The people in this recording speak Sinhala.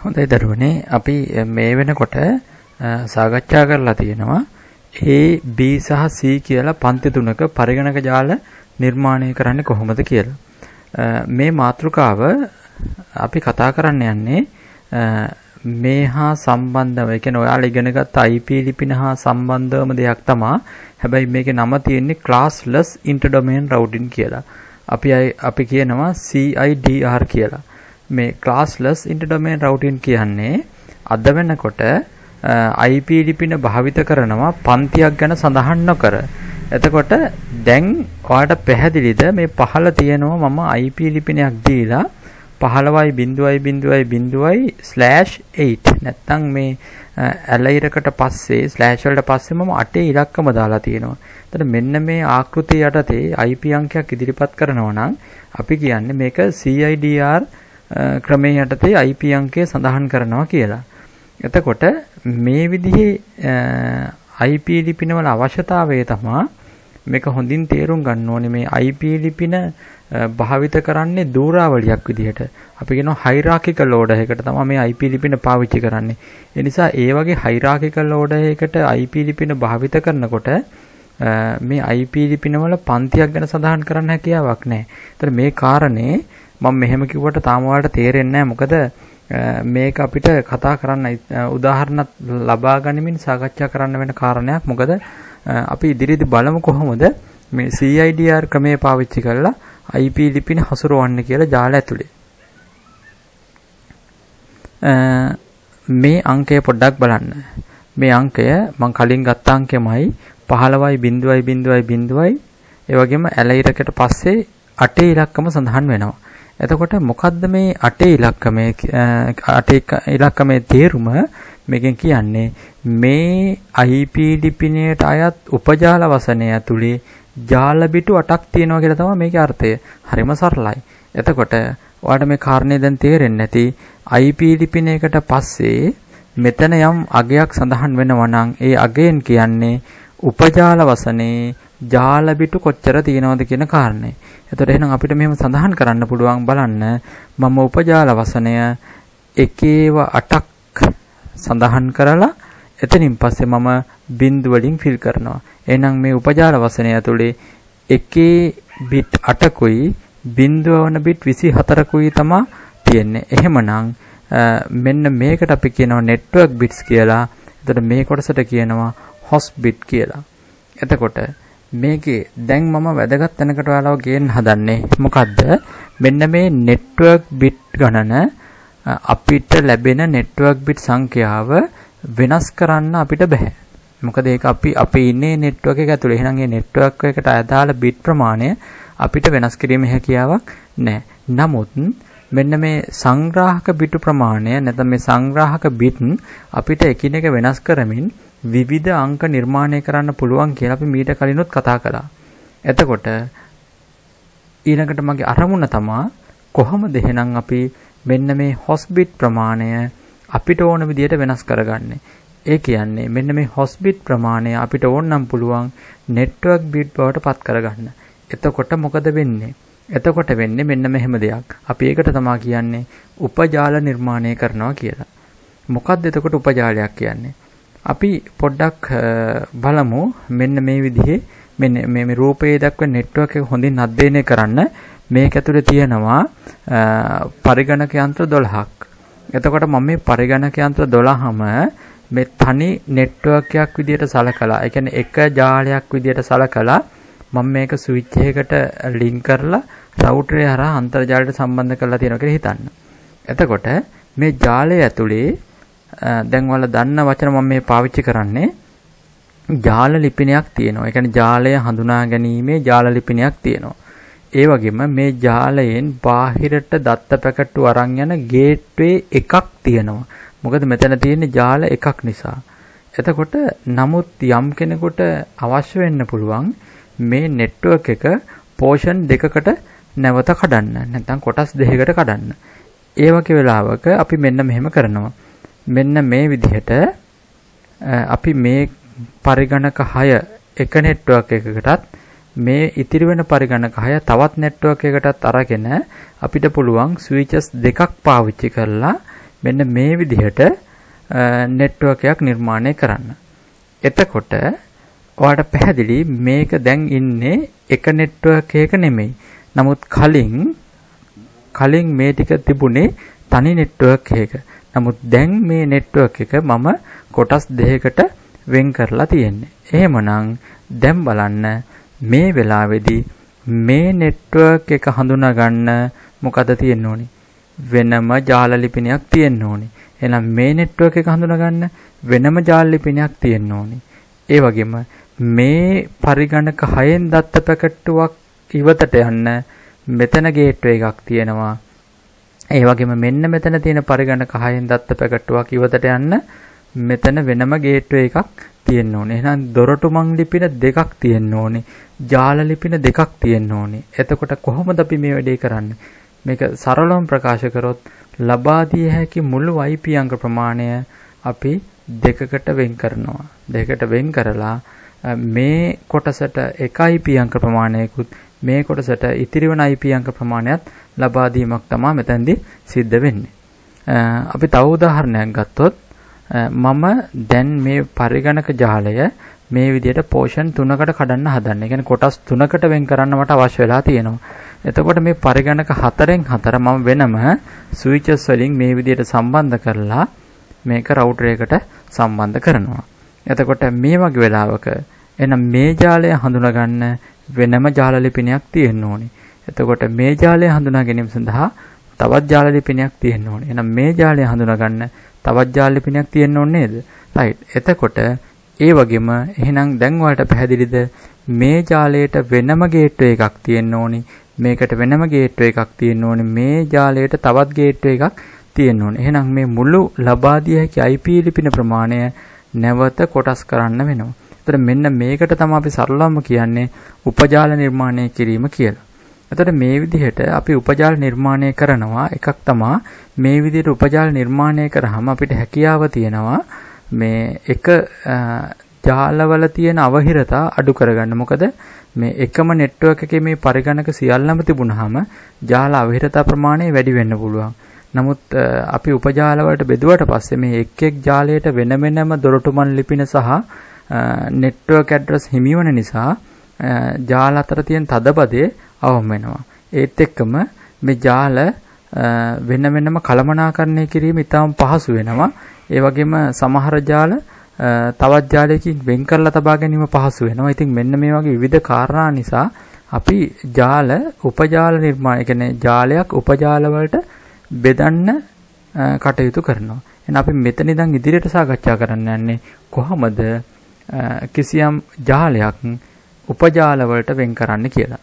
හොඳයි දරුවනේ අපි මේ වෙනකොට සාකච්ඡා කරලා තියෙනවා A B සහ C කියලා පන්ති තුනක පරිගණක ජාල නිර්මාණය කරන්නේ කොහොමද කියලා. මේ මාතෘකාව අපි කතා කරන්න යන්නේ මේ හා සම්බන්ධව ඒ කියන්නේ ඔයාලා ඉගෙනගත්ත IP ලිපින හා සම්බන්ධවම දෙයක් තමයි. හැබැයි මේකේ නම තියෙන්නේ classless interdomain routing කියලා. අපි අපි කියනවා CIDR කියලා. මේ classless interdomain routing කියන්නේ අද වෙනකොට IP ලිපින භාවිත කරනවා පන්තියක් ගැන සඳහන් නොකර. එතකොට දැන් ඔයාලට පැහැදිලිද මේ පහළ තියෙනවා මම IP ලිපිනයක් දීලා 15යි බිඳුවයි බිඳුවයි බිඳුවයි ස්ලෑෂ් 8 නැත්තම් මේ ඇලයිරකට පස්සේ ස්ලෑෂ් වලට පස්සේ මම 8 ඉලක්කම දාලා තියෙනවා. එතකොට මෙන්න මේ ආකෘතිය යටතේ IP අංකයක් ඉදිරිපත් කරනවා නම් අපි කියන්නේ මේක CIDR ක්‍රමයේ යටතේ IP අංකය සඳහන් කරනවා කියලා. එතකොට මේ විදිහේ IP ලිපිනවල අවශ්‍යතාවය තමයි මේක හොඳින් තේරුම් ගන්න ඕනේ මේ IP ලිපින භාවිත කරන්නේ දූරාවලියක් විදිහට. අපි කියනවා හයිරාකිකල් ඕඩර් එකකට තමයි මේ IP ලිපින පාවිච්චි කරන්නේ. ඒ නිසා ඒ වගේ හයිරාකිකල් ඕඩර් එකකට IP ලිපින භාවිත කරනකොට මේ IP ලිපින වල පන්තියක් ගැන සඳහන් කරන්න හැකියාවක් නැහැ. ඒතර මේ කාරණේ මම මෙහෙම කිව්වට තාම ඔයාලට තේරෙන්නේ නැහැ. මොකද මේක අපිට කතා කරන්න උදාහරණයක් ලබා ගනිමින් සාකච්ඡා කරන්න වෙන කාරණයක්. මොකද අපි ඉදිරියේදී බලමු කොහොමද මේ CIDR ක්‍රමය පාවිච්චි කරලා IP ලිපින හසුරවන්න කියලා ජාල ඇතුලේ. මේ අංකය පොඩ්ඩක් බලන්න. මේ අංකය මම කලින් ගත්ත අංකෙමයි 15යි 0යි 0යි 0යි ඒ වගේම ඇලයිරකට පස්සේ 8 ඉලක්කම සඳහන් වෙනවා. එතකොට මොකද්ද මේ 8 ඉලක්කමේ 8 ඉලක්කමේ තේරුම මේකෙන් කියන්නේ මේ IP ලිපිනයට අයත් උපජාල වසනය ඇතුලේ ජාල බිටු 8ක් තියෙනවා කියලා තමයි මේකේ අර්ථය. හරිම සරලයි. එතකොට ඔයාලට මේ කාරණේ දැන් තේරෙන්නේ නැති IP ලිපිනයකට පස්සේ මෙතන යම් අගයක් සඳහන් වෙනවා නම් ඒ අගයෙන් කියන්නේ උපජාල වසනේ ජාල බිටු කොච්චර තියෙනවද කියන කාරණේ. එතකොට එහෙනම් අපිට මෙහෙම සඳහන් කරන්න පුළුවන් බලන්න මම උපජාල වසනය එකේව 8ක් සඳහන් කරලා එතනින් පස්සේ මම බින්දු වලින් ෆිල් කරනවා. එහෙනම් මේ උපජාල වසනය ඇතුලේ එකේ බිට් 8කුයි බින්දුව වන බිට් 24කුයි තමයි තියෙන්නේ. එහෙමනම් මෙන්න මේකට අපි කියනවා network bits කියලා. එතකොට මේ කොටසට කියනවා host bit කියලා. එතකොට මේකේ දැන් මම වැදගත් තැනකට ඔයාලව ගේන්න හදන්නේ මොකද්ද? මෙන්න මේ network bit ගණන අපිට ලැබෙන network bit සංඛ්‍යාව වෙනස් කරන්න අපිට බෑ. මොකද ඒක අපි අපි ඉන්නේ network එක ඇතුලේ. එහෙනම් ඒ network එකට අදාළ bit ප්‍රමාණය අපිට වෙනස් කිරීමේ හැකියාවක් නැහැ. නමුත් මෙන්න මේ සංග්‍රාහක බිටු ප්‍රමාණය නැත්නම් මේ සංග්‍රාහක බිට් අපිට එකිනෙක වෙනස් කරමින් විවිධ අංක නිර්මාණය කරන්න පුළුවන් කියලා අපි මීට කලිනුත් කතා කළා. එතකොට ඊළඟට මගේ අරමුණ තමා කොහොමද එහෙනම් අපි මෙන්න මේ හොස්බිට් ප්‍රමාණය අපිට ඕන විදිහට වෙනස් කරගන්නේ. ඒ කියන්නේ මෙන්න මේ හොස්බිට් ප්‍රමාණය අපිට ඕනනම් පුළුවන් නෙට්වර්ක් බිට් බවට පත් කරගන්න. එතකොට මොකද වෙන්නේ? එතකොට වෙන්නේ මෙන්න මෙහෙම දෙයක්. අපි ඒකට තමයි කියන්නේ උපජාල නිර්මාණය කරනවා කියලා. මොකක්ද එතකොට උපජාලයක් කියන්නේ? අපි පොඩ්ඩක් බලමු මෙන්න මේ විදිහේ මෙන්න මේ රූපයේ දක්වන නෙට්වර්ක් එක හොඳින් අධ්‍යයනය කරන්න මේක ඇතුලේ තියෙනවා පරිගණක යන්ත්‍ර 12ක්. එතකොට මම මේ පරිගණක යන්ත්‍ර 12ම මේ තනි නෙට්වර්ක් එකක් විදිහට සලකලා, ඒ කියන්නේ එක ජාලයක් විදිහට සලකලා මම මේක ස්විච් එකකට ලින්ක් කරලා රවුටරය හරහා අන්තර්ජාලයට සම්බන්ධ කරලා තියෙනවා කියලා හිතන්න. එතකොට මේ ජාලය ඇතුලේ දැන් ඔයාලා දන්න වචන මම මේ පාවිච්චි කරන්නේ ජාල ලිපිනයක් තියෙනවා. ඒ කියන්නේ ජාලය හඳුනා ගැනීමේ ජාල ලිපිනයක් තියෙනවා. ඒ වගේම මේ ජාලයෙන් බාහිරට දත්ත පැකට්ටු අරන් යන ගේට්වේ එකක් තියෙනවා. මොකද මෙතන තියෙන්නේ ජාල එකක් නිසා. එතකොට නමුත් යම් කෙනෙකුට අවශ්‍ය වෙන්න පුළුවන් මේ නෙට්වර්ක් එක පෝෂන් දෙකකට නැවත කඩන්න. නැත්නම් කොටස් දෙකකට කඩන්න. ඒ වගේ වෙලාවක අපි මෙන්න මෙහෙම කරනවා. මෙන්න මේ විදිහට අපි මේ පරිගණක 6 එක නෙට්වර්ක් එකකටත් මේ ඉතිරි වෙන පරිගණක 6 තවත් නෙට්වර්ක් එකකටත් අරගෙන අපිට පුළුවන් ස්විචස් දෙකක් පාවිච්චි කරලා මෙන්න මේ විදිහට නෙට්වර්ක් එකක් නිර්මාණය කරන්න. එතකොට ඔයාලට පැහැදිලි මේක දැන් ඉන්නේ එක නෙට්වර්ක් එකක නෙමෙයි. නමුත් කලින් කලින් මේ ටික තිබුණේ තනි නෙට්වර්ක් එකක. නමුත් දැන් මේ නෙට්වර්ක් එක මම කොටස් දෙකකට වෙන් කරලා තියෙන්නේ. එහෙමනම් දැන් බලන්න මේ වෙලාවේදී මේ නෙට්වර්ක් එක හඳුනා ගන්න මොකද තියෙන්න ඕනි? වෙනම ජාල ලිපිනයක් තියෙන්න ඕනි. එහෙනම් මේ නෙට්වර්ක් එක හඳුනා ගන්න වෙනම ජාල ලිපිනයක් තියෙන්න ඕනි. ඒ වගේම මේ පරිගණක 6න් දත්ත පැකට්ටුවක් ඉවතට යන්න මෙතන ගේට්වේ එකක් තියෙනවා. ඒ වගේම මෙන්න මෙතන තියෙන පරිගණක 6න් දත්ත පැකට්ටුවක් ඉවතට යන්න මෙතන වෙනම ගේට්වේ එකක් තියෙන්න ඕනේ. එහෙනම් දොරටු මං ලිපින දෙකක් තියෙන්න ඕනේ. ජාල ලිපින දෙකක් තියෙන්න ඕනේ. එතකොට කොහොමද අපි මේ වැඩේ කරන්නේ? මේක සරලවම ප්‍රකාශ කරොත් ලබා දිය හැකි මුළු IP අංක ප්‍රමාණය අපි දෙකකට වෙන් කරනවා. දෙකකට වෙන් කරලා මේ කොටසට එක IP අංක ප්‍රමාණයකුත් මේ කොටසට ඉතිරි වන IP අංක ප්‍රමාණයත් ලබා දීමක් තමයි මෙතෙන්දී සිද්ධ වෙන්නේ. අපි තව උදාහරණයක් ගත්තොත් මම දැන් මේ පරිගණක ජාලය මේ විදිහට පෝෂන් තුනකට කඩන්න හදන්නේ. ඒ කියන්නේ කොටස් තුනකට වෙන් කරන්න මට අවශ්‍ය වෙලා තියෙනවා. එතකොට මේ පරිගණක හතරෙන් හතර මම වෙනම ස්විචස් වලින් මේ විදිහට සම්බන්ධ කරලා මේක රවුටර් එකට සම්බන්ධ කරනවා. එතකොට මේ වගේ වෙලාවක එහෙනම් මේ ජාලය හඳුනගන්න වෙනම ජාල ලිපිනයක් තියෙන්න ඕනේ. එතකොට මේ ජාලය හඳුනා ගැනීම සඳහා තවත් ජාල ලිපිනයක් තියෙන්න ඕනේ. එහෙනම් මේ ජාලය හඳුනගන්න තවත් ජාල ලිපිනයක් තියෙන්න ඕනේ නේද? රයිට්. එතකොට ඒ වගේම එහෙනම් දැන් ඔයාලට පැහැදිලිද මේ ජාලයට වෙනම ගේට්වේ එකක් තියෙන්න ඕනි. මේකට වෙනම ගේට්වේ එකක් තියෙන්න ඕනි. මේ ජාලයට තවත් ගේට්වේ එකක් තියෙන්න ඕනි. එහෙනම් මේ මුළු ලබා දිය හැකි IP ලිපින ප්‍රමාණය නැවත කොටස් කරන්න වෙනවා. එතකොට මෙන්න මේකට තමයි අපි සරලවම කියන්නේ උපජාල නිර්මාණය කිරීම කියලා. එතකොට මේ විදිහට අපි උපජාල නිර්මාණය කරනවා එකක් තමයි මේ විදිහට උපජාල නිර්මාණය කරාම අපිට හැකියාව තියෙනවා මේ එක ජාලවල තියෙන අවහිරතා අඩු කරගන්න. මොකද මේ එකම නෙට්වර්ක් එකේ මේ පරිගණක සියල්ලම තිබුණාම ජාල අවහිරතා ප්‍රමාණය වැඩි වෙන්න පුළුවන්. නමුත් අපි උපජාල වලට බෙදුවට පස්සේ මේ එක් එක් ජාලයට වෙන වෙනම දොරටුමන් ලිපින සහ නෙට්වර්ක් ඇඩ්‍රස් හිමිවන නිසා ජාල අතර තියෙන තදබදේ අවම වෙනවා. ඒත් එක්කම මේ ජාල වෙන වෙනම කළමනාකරණය කිරීම ඉතාම පහසු වෙනවා. ඒ වගේම සමහර ජාල තවත් ජාලයකින් වෙන් කරලා තබා ගැනීම පහසු වෙනවා. ඉතින් මෙන්න මේ වගේ විවිධ කාරණා නිසා අපි ජාල උපජාල නිර්මාණය කියන්නේ ජාලයක් උපජාල වලට බෙදන්න කටයුතු කරනවා. එහෙනම් අපි මෙතන ඉඳන් ඉදිරියට සාකච්ඡා කරන්න යන්නේ කොහොමද කිසියම් ජාලයක් උපජාල වලට වෙන් කරන්න කියලා.